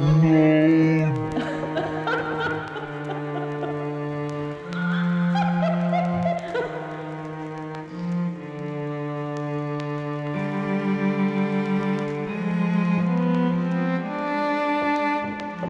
No.